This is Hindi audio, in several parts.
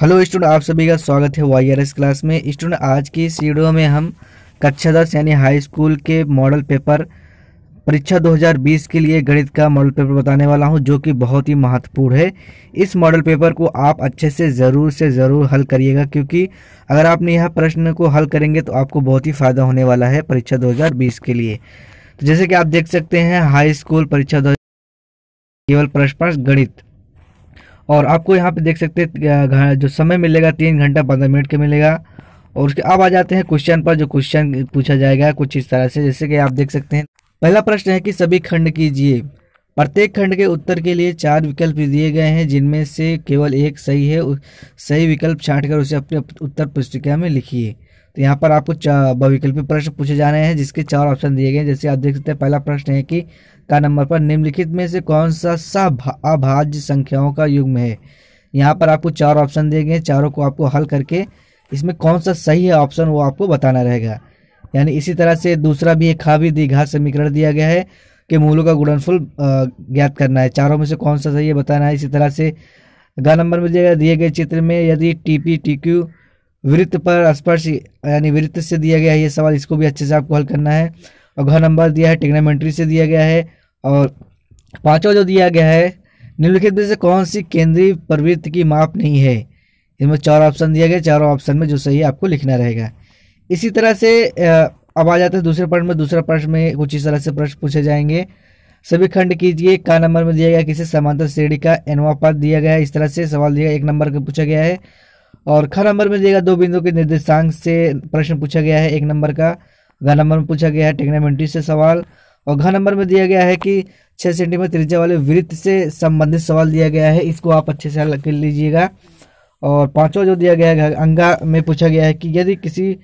हेलो स्टूडेंट, आप सभी का स्वागत है वाई आर एस क्लास में। स्टूडेंट, आज की इस वीडियो में हम कक्षा दस यानी हाई स्कूल के मॉडल पेपर परीक्षा 2020 के लिए गणित का मॉडल पेपर बताने वाला हूँ, जो कि बहुत ही महत्वपूर्ण है। इस मॉडल पेपर को आप अच्छे से ज़रूर से ज़रूर हल करिएगा, क्योंकि अगर आपने यह प्रश्न को हल करेंगे तो आपको बहुत ही फ़ायदा होने वाला है परीक्षा 2020 के लिए। तो जैसे कि आप देख सकते हैं हाई स्कूल परीक्षा दो केवल प्रश्न गणित। और आपको यहाँ पे देख सकते हैं जो समय मिलेगा, तीन घंटा पंद्रह मिनट के मिलेगा। और उसके अब आ जाते हैं क्वेश्चन पर, जो क्वेश्चन पूछा जाएगा कुछ इस तरह से, जैसे कि आप देख सकते हैं। पहला प्रश्न है कि सभी खंड कीजिए। प्रत्येक खंड के उत्तर के लिए चार विकल्प दिए गए हैं, जिनमें से केवल एक सही है सही विकल्प छाट उसे अपने उत्तर पुस्तिका में लिखिए। तो यहाँ पर आपको बहुविकल्पी प्रश्न पूछे जा रहे हैं, जिसके चार ऑप्शन दिए गए जैसे आप देख सकते हैं, पहला प्रश्न है कि का नंबर पर निम्नलिखित में से कौन सा अभाज्य संख्याओं का युग्म है? यहाँ पर आपको चार ऑप्शन दिए गए चारों को आपको हल करके इसमें कौन सा सही है ऑप्शन वो आपको बताना रहेगा। यानी इसी तरह से दूसरा भी एक खावी दीघा समीकरण दिया गया है कि मूलों का गुणनफल ज्ञात करना है। चारों में से कौन सा सही है बताना है। इसी तरह से ग नंबर में दिए गए चित्र में यदि टी पी टी क्यू वृत्त पर स्पर्श, यानी वृत्त से दिया गया है ये सवाल, इसको भी अच्छे से आपको हल करना है। और घ नंबर दिया है, टिग्नामेंट्री से दिया गया है। और पांचवा जो दिया गया है, निम्नलिखित में से कौन सी केंद्रीय प्रवृत्त की माप नहीं है? इसमें चार ऑप्शन दिया गया, चारों ऑप्शन में जो सही है आपको लिखना रहेगा। इसी तरह से अब आ जाते हैं दूसरे प्रश्न में, दूसरा प्रश्न में कुछ इस तरह से प्रश्न पूछे जाएँगे। सभी खंड कीजिए, का नंबर में दिया गया किसी समांतर श्रेणी का एनवा पद दिया गया है, इस तरह से सवाल दिया एक नंबर का पूछा गया है। और ख नंबर में दिया गया दो बिंदु के निर्देशांक से प्रश्न पूछा गया है, एक नंबर का, घ नंबर में पूछा गया है टेक्नोमेंट्री से सवाल, और घ नंबर में दिया गया है कि छः सेंटीमीटर त्रिज्या वाले वृत्त से संबंधित सवाल दिया गया है, इसको आप अच्छे से हल कर लीजिएगा। और पांचवा जो दिया गया है, अंगा में पूछा गया है कि यदि किसी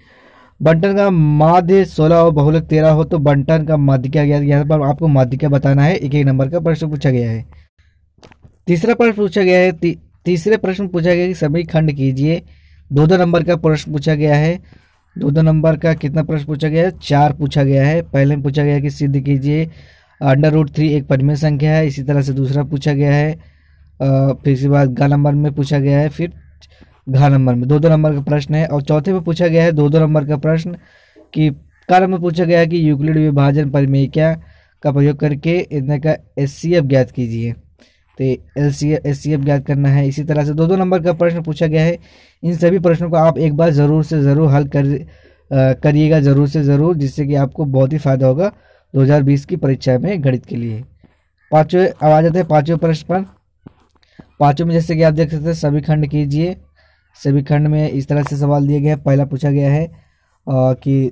बंटन का माध्य सोलह और बहुलक तेरह हो तो बंटन का माध्य क्या गया? यहाँ पर आपको माध्य क्या बताना है, एक एक नंबर का प्रश्न पूछा गया है। तीसरा प्रश्न पूछा गया है तीसरे प्रश्न पूछा गया कि सभी खंड कीजिए। दो दो नंबर का प्रश्न पूछा गया है। दो दो नंबर का कितना प्रश्न पूछा गया है? चार पूछा गया है। पहले में पूछा गया कि सिद्ध कीजिए। अंडर रूट थ्री एक परिमेय संख्या है। इसी तरह से दूसरा पूछा गया है। फिर इसके बाद गा नंबर में पूछा गया है। फिर घा नंबर में। दो दो नंबर का प्रश्न है। और चौथे में पूछा गया है दो दो नंबर का प्रश्न कि कार में पूछा गया है कि यूक्लिड विभाजन परिमेय का प्रयोग करके इतने का एस ज्ञात कीजिए। तो L C S C F ज्ञात करना है। इसी तरह से दो दो नंबर का प्रश्न पूछा गया है। इन सभी प्रश्नों को आप एक बार ज़रूर से ज़रूर हल कर करिएगा, ज़रूर से ज़रूर, जिससे कि आपको बहुत ही फ़ायदा होगा 2020 की परीक्षा में गणित के लिए। पाँचवें, अब आ जाते हैं पाँचवें प्रश्न पर। पाँचवें में जैसे कि आप देख सकते हैं, सभी खंड कीजिए। सभी खंड में इस तरह से सवाल दिए गए हैं। पहला पूछा गया है कि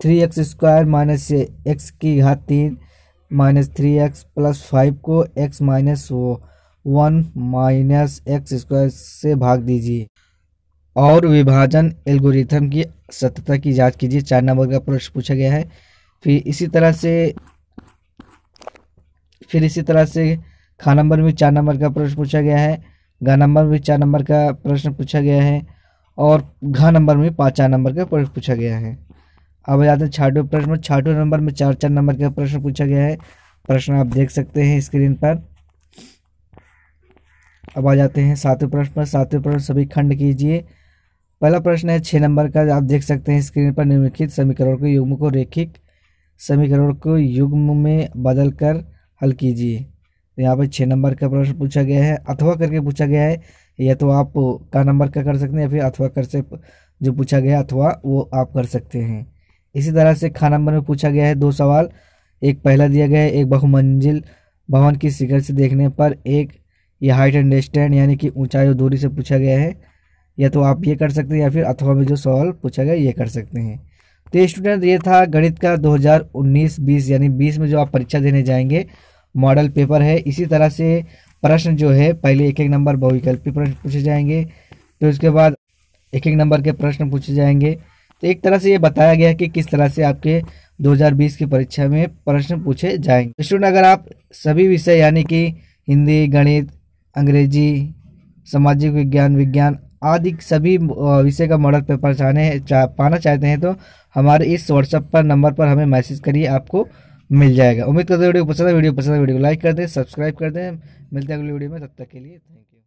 three X square minus X की घात तीन minus three X plus five को X minus one minus X square से भाग दीजिए। और विभाजन एल्गोरिथम की सत्यता की जाँच कीजिए। चार नंबर का प्रश्न पूछा गया है। फिर इसी तरह से, फिर इसी तरह से खा नंबर में चार नंबर का प्रश्न पूछा गया है। गा नंबर में चार नंबर का प्रश्न पूछा गया है। और घा नंबर में पाँच चार नंबर का प्रश्न पूछा गया है। अब जाते हैं छठवें प्रश्न। छठवें नंबर में चार चार नंबर का प्रश्न पूछा गया है। प्रश्न आप देख सकते हैं स्क्रीन पर। अब आ जाते हैं सातवें प्रश्न पर। सातवें प्रश्न सभी खंड कीजिए। पहला प्रश्न है छः नंबर का आप देख सकते हैं स्क्रीन पर निम्नलिखित समीकरण के युग्म को रेखिक समीकरण को युग्म में बदल कर हल कीजिए। यहाँ पर छः नंबर का प्रश्न पूछा गया है। अथवा करके पूछा गया है, या तो आप का नंबर का कर सकते हैं, या फिर अथवा कर से जो पूछा गया अथवा वो आप कर सकते हैं। इसी तरह से खा नंबर में पूछा गया है दो सवाल। एक पहला दिया गया है, एक बहुमंजिल भवन की शिखर से देखने पर एक ये हाइट एंड डिस्टेंट यानी कि ऊंचाई और दूरी से पूछा गया है। या तो आप ये कर सकते हैं या फिर अथवा में जो सवाल पूछा गया ये कर सकते हैं। तो स्टूडेंट ये था गणित का 2019-20 यानी 20 में जो आप परीक्षा देने जाएँगे मॉडल पेपर है। इसी तरह से प्रश्न जो है, पहले एक एक नंबर बहुविकल्पी प्रश्न पूछे जाएँगे, फिर तो उसके बाद एक एक नंबर के प्रश्न पूछे जाएँगे। तो एक तरह से ये बताया गया कि किस तरह से आपके 2020 की परीक्षा में प्रश्न पूछे जाएँगे। स्टूडेंट अगर आप सभी विषय यानी कि हिंदी गणित अंग्रेज़ी सामाजिक विज्ञान विज्ञान आदि सभी विषय का मॉडल पेपर चाहने चा, पाना चाहते हैं तो हमारे इस व्हाट्सएप पर नंबर पर हमें मैसेज करिए आपको मिल जाएगा। उम्मीद करते वीडियो पसंद है वीडियो पसंद है वीडियो को लाइक कर दें सब्सक्राइब कर दें। मिलते हैं अगली वीडियो में तब तक के लिए थैंक यू